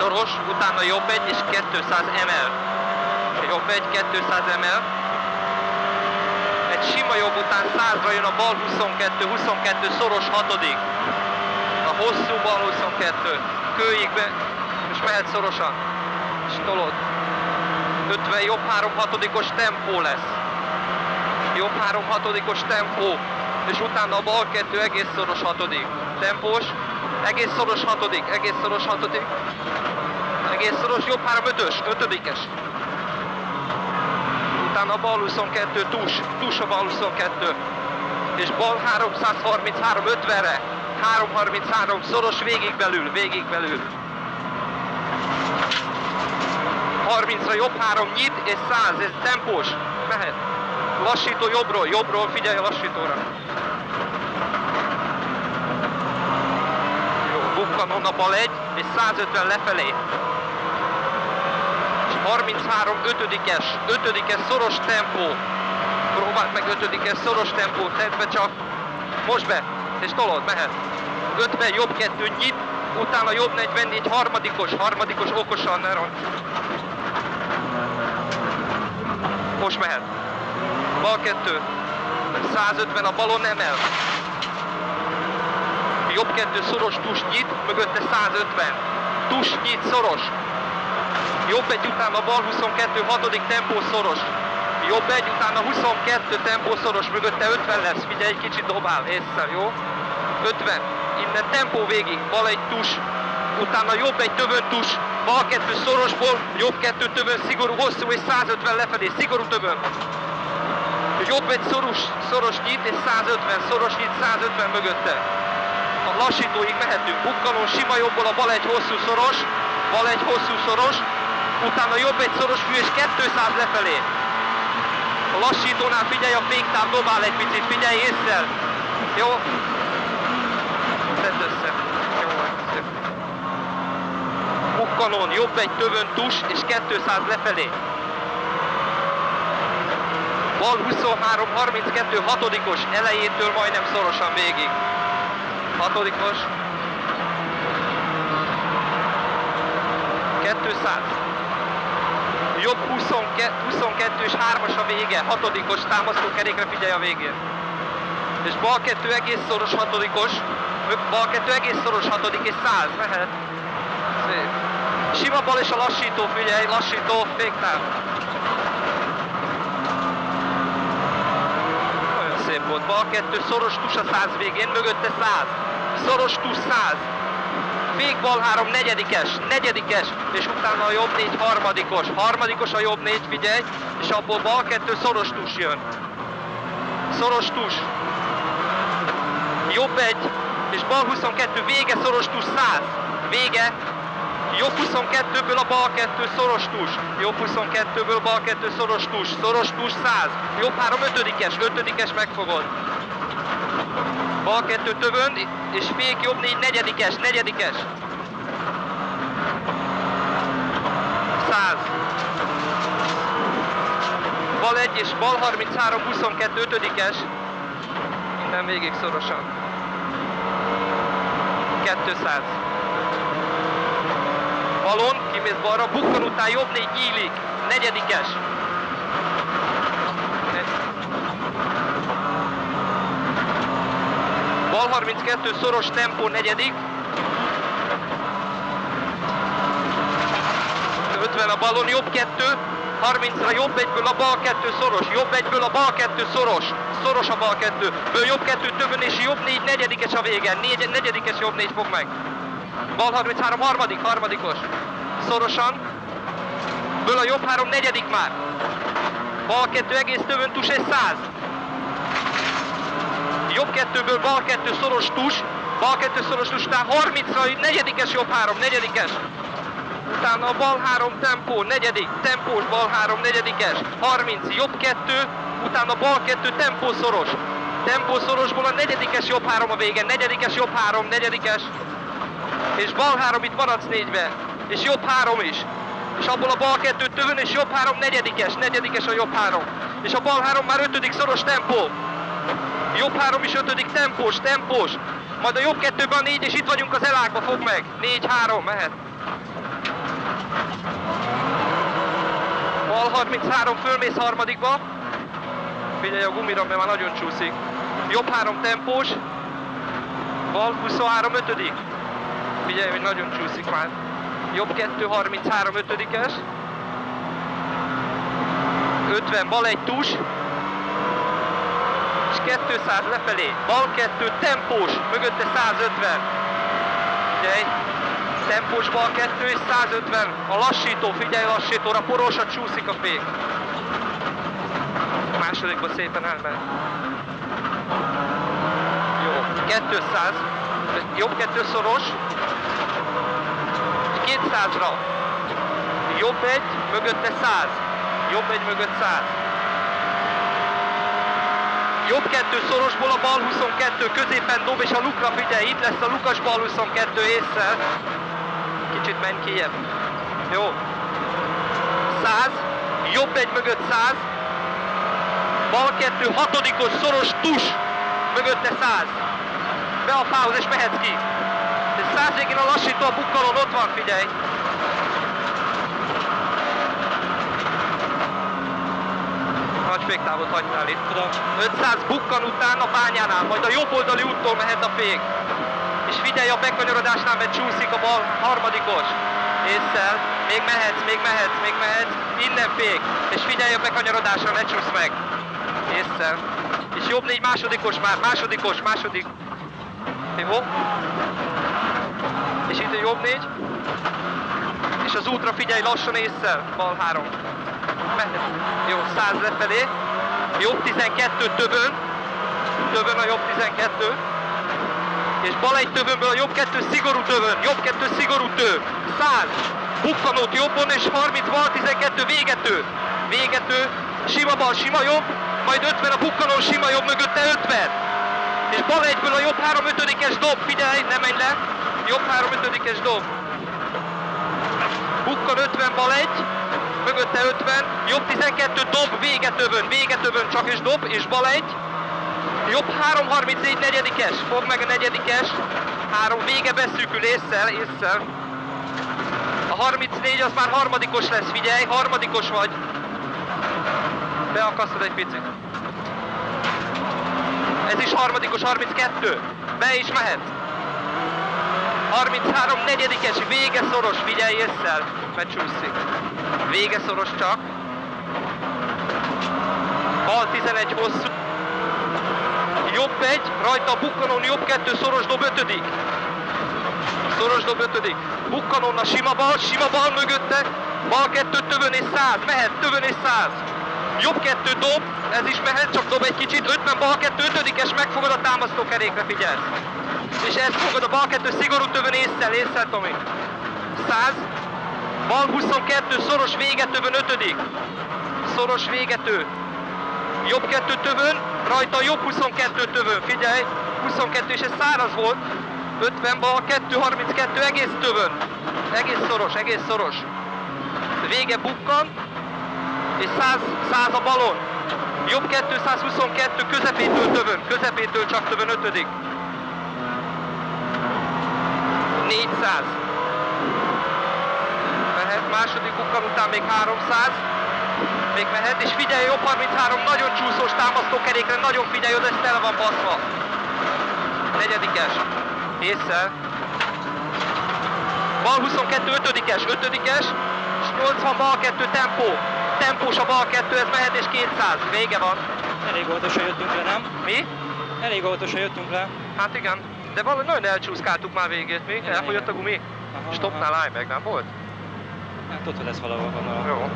szoros, utána jobb egy és 200 ml. Jobb egy, 200 ml. Egy sima jobb után 100-ra jön a bal 22, 22 szoros hatodik. A hosszú bal 22. Kőig be, és mehet szorosan. És tolod. 50 jobb 3 hatodikos tempó lesz. Jobb 3 hatodikos tempó. És utána a bal 2 egész szoros hatodik. Tempós, egész szoros hatodik, egész szoros hatodik. Egész szoros, jobb 3 ötös, ötödikes. Utána bal 22 tus, tus a bal 22. És bal 333 50-re. 333 szoros végig belül, végig belül. 30-ra jobb 3 nyit és 100, ez tempós, mehet. Lassító jobbról, jobbról, figyelj a lassítóra. Jó, bukkanon a bal egy, és 150 lefelé. És 33 ötödikes, ötödikes szoros tempó. Próbáld meg ötödikes szoros tempó, tedd be csak. Most be, és tolod, mehet. 50 jobb kettő nyit, utána jobb 44 harmadikos, harmadikos okosan ne ront. Most mehet. Bal kettő. 150 a balon emel. Jobb kettő szoros tus nyit, mögötte 150. Tus nyit szoros. Jobb egy után a bal 22 hatodik tempó szoros. Jobb egy után a 22 tempó szoros, mögötte 50 lesz. Figyelj, egy kicsit dobál, észre, jó? 50. Innen tempó végig, bal egy tus, utána jobb egy tövön tus, bal kettő szorosból, jobb kettő tövön, szigorú, hosszú és 150 lefelé, szigorú tövön. Jobb egy szoros, szoros nyit és 150, szoros nyit 150 mögötte. A lassítóig mehetünk, bukkanó, sima jobbból a bal egy hosszú szoros, bal egy hosszú szoros, utána jobb egy szoros fű és 200 lefelé. A lassítónál figyelj, a féktáv dobál egy picit, figyelj észre. Jó? Tedd össze. Jó, szép. Bukkanon, jobb egy tövön tus és 200 lefelé. Bal 23, 32, hatodikos, elejétől majdnem szorosan végig. Hatodikos. 200. Jobb 22, 22 és 3-as a vége, hatodikos támasztókerékre figyelj a végén. És bal 2 egész szoros hatodikos, bal 2 egész szoros hatodik és 100, mehet. Szép. Sima bal és a lassító, figyelj, lassító, féktáv. Nagyon szép volt. Bal 2 szoros tus a 100 végén, mögötte 100. Szoros tus 100. Fék bal 3 negyedikes, negyedikes, és utána a jobb 4 harmadikos. Harmadikos a jobb 4, figyelj, és abból bal 2 szoros tus jön. Szoros tus. Jobb 1, és bal 22, vége szoros tus 100. Vége, Jobb 22-ből a bal 2 szoros tus. Jobb 22-ből bal 2 szoros tus. Szoros tus 100. Jobb 3 ötödikes. Ötödikes megfogod. Bal 2 tövön, és fék jobb 4 negyedikes. Negyedikes. 100. Bal 1 és bal 33, 22, ötödikes. Innen végig szorosan. 200 balon, kimész balra, bukkan után jobb négy nyílik, negyedikes. Bal 32 szoros tempó negyedik. 50 a balon, jobb kettő, 30-ra jobb egyből a bal kettő szoros, jobb egyből a bal kettő szoros, szoros a bal kettő, ből jobb kettő tövön és jobb négy negyedikes a végen, négy, negyedikes jobb négy fog meg. Bal 33, harmadik, harmadikos. Szorosan. Ből a jobb három, negyedik már. Bal kettő, egész tövön tus, és 100. Jobb kettőből bal kettő, szoros tus. Bal kettő, szoros tus, után 30-ra, negyedikes, jobb három, negyedikes. Utána a bal három tempó, negyedik, tempós, bal három, negyedikes. 30, jobb kettő, utána bal kettő, tempó szoros. Tempó szorosból a negyedikes, jobb három a vége, negyedikes, jobb három, negyedikes és bal három itt maradsz négybe, és jobb három is. És abból a bal kettő tövön, és jobb három negyedikes, negyedikes a jobb három. És a bal három már ötödik szoros tempó. Jobb három és ötödik tempós, tempós. Majd a jobb kettőben a négy, és itt vagyunk az elákba, fog meg. Négy, három, mehet. Bal 33, fölmész harmadikba. Figyelj a gumira, mert már nagyon csúszik. Jobb három tempós. Bal 23, ötödik. Figyelj, hogy nagyon csúszik már. Jobb 2, 33, ötödikes. 50, bal egy tus. És 200 lefelé. Bal 2, tempós, mögötte 150. Figyelj, tempós bal 2 és 150. A lassító, figyelj lassítóra, porosat csúszik a fék. A másodikba szépen elment. Jó, 200. Jobb kettő szoros. 200-ra. Jobb egy, mögötte 100. Jobb egy, mögött 100. Jobb kettő szorosból a bal 22, középen dob és a lukra figyelj, itt lesz a lukas bal 22 észre. Kicsit menj kijebb. Jó. 100, jobb egy mögött 100, bal kettő, hatodikos szoros tus, mögötte 100. Be a fához és mehetsz ki. És 100 végén a lassító a bukkalon, ott van, figyelj. Féktávot hagytál itt. Tudom. 500 bukkan után a bányánál, majd a jobb oldali úttól mehet a fék. És figyelj a bekanyarodásnál, mert csúszik a bal harmadikos. Észszel, még mehetsz, még mehetsz, még mehetsz, innen fék. És figyelj a bekanyarodásra, ne csúsz meg. Észszel. És jobb négy másodikos már, másodikos, második. Jó? És itt a jobb négy. És az útra figyelj lassan észszel, bal három. Mehet. Jó, 100 lefelé. Jobb 12 tövön. Tövön a jobb 12. És bal egy tövönből a jobb kettő szigorú tövön. Jobb kettő szigorú töv. 100. Bukkanót jobbon és 30 bal 12 végető. Végető. Sima bal, sima jobb. Majd 50 a bukkanó sima jobb mögötte 50. És bal egyből a jobb 3 5 dob. Figyelj, ne menj le. Jobb 3 5 dob. Bukkan 50 bal egy, mögötte 50, jobb 12 dob, végetövön, végetövön csak és dob, és bal egy. Jobb 3.34 negyedikes, fog meg a negyedikes, 3 vége beszűkül észszel, észszel. A 34 az már harmadikos lesz, figyelj, harmadikos vagy. Beakasztod egy picit. Ez is harmadikos, 32. Be is mehet. 33 negyedikes, vége szoros, figyelj észszel, mert. Vége szoros csak. Bal 11 hosszú. Jobb egy, rajta a bukkanón jobb kettő, szoros dob ötödik. Szoros dob ötödik. Bukkanón a sima bal, sima bal mögötte. Bal kettő, tövön és 100, mehet, tövön és 100. Jobb kettő dob, ez is mehet, csak dob egy kicsit. 50 bal kettő, ötödikes, megfogod a támasztó kerékre, figyelsz. És ezt fogod a bal kettő szigorú tövön észszel, észszel Tomi. 100. Bal 22, szoros végetőbön ötödik. Szoros végető. Jobb kettő tövön, rajta jobb 22 tövön, figyelj. 22 és ez száraz volt. 50 bal, 2, 32, egész tövön. Egész szoros, egész szoros. Vége bukkan, és 100, 100 a balon. Jobb 222, közepétől tövön, közepétől csak tövön ötödik. 400. Mehet, második bukkan után még 300. Még mehet, és figyelj, jobb 33, nagyon csúszós támasztókerékre, nagyon figyelj, oda ez tele van baszva. Negyedikes. Észszel. Bal 22, ötödikes, ötödikes, és 80 bal 2 tempó. Tempós a bal 2, ez mehet, és 200. Vége van. Elég óvatosan jöttünk le, nem? Mi? Elég óvatosan jöttünk le. Hát igen. De valahogy nagyon elcsúszkáltuk már végét mi. Igen, Elfogyott a gumi. Aha, Stopnál állj meg, nem volt? Hát ott lesz valahol gondolom. Jó. Jó,